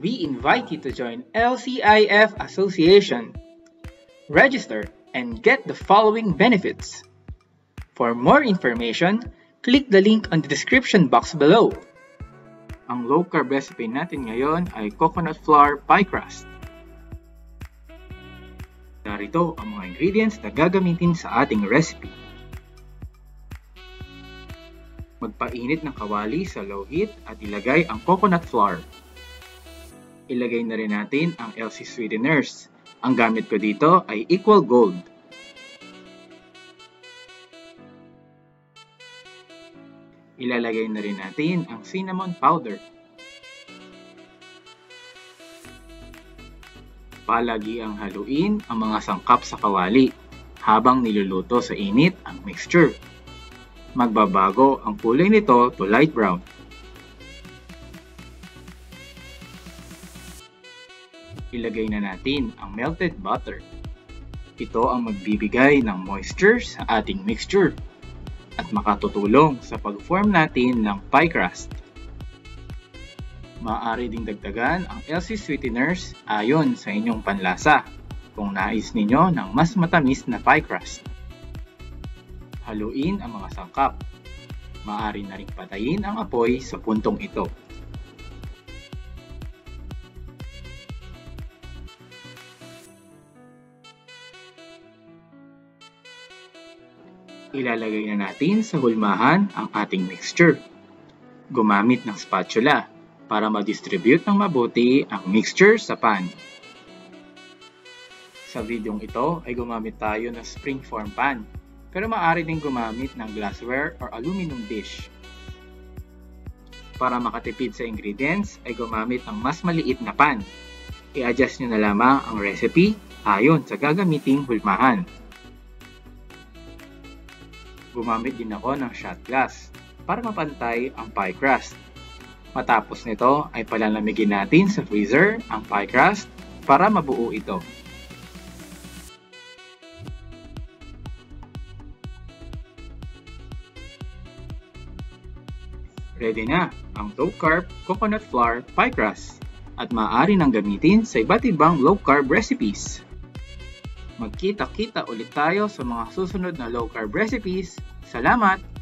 we invite you to join LCIF Association. Register and get the following benefits. For more information, click the link on the description box below. Ang low carb recipe natin ngayon ay coconut flour pie crust. Narito ang mga ingredients na gagamitin sa ating recipe. Magpainit ng kawali sa low heat at ilagay ang coconut flour. Ilagay na rin natin ang LC sweeteners. Ang gamit ko dito ay Equal Gold. Ilalagay na rin natin ang cinnamon powder. Palagi ang haluin ang mga sangkap sa kawali habang niluluto sa init ang mixture. Magbabago ang kulay nito to light brown. Ilagay na natin ang melted butter. Ito ang magbibigay ng moisture sa ating mixture at makatutulong sa pag-form natin ng pie crust. Maaari ding dagdagan ang LC sweeteners ayon sa inyong panlasa kung nais ninyo ng mas matamis na pie crust. Haluin ang mga sangkap. Maaari na ring patayin ang apoy sa puntong ito. Ilalagay na natin sa hulmahan ang ating mixture. Gumamit ng spatula para ma-distribute ng mabuti ang mixture sa pan. Sa videong ito ay gumamit tayo ng springform pan, pero maaari din gumamit ng glassware or aluminum dish. Para makatipid sa ingredients ay gumamit ng mas maliit na pan. I-adjust nyo na lamang ang recipe ayon sa gagamiting hulmahan gumamit din ako ng shot glass para mapantay ang pie crust. Matapos nito ay palalamigin natin sa freezer ang pie crust para mabuo ito. Ready na ang low carb coconut flour pie crust at maaari nang gamitin sa iba't ibang low carb recipes. Magkita-kita ulit tayo sa mga susunod na low carb recipes. Salamat!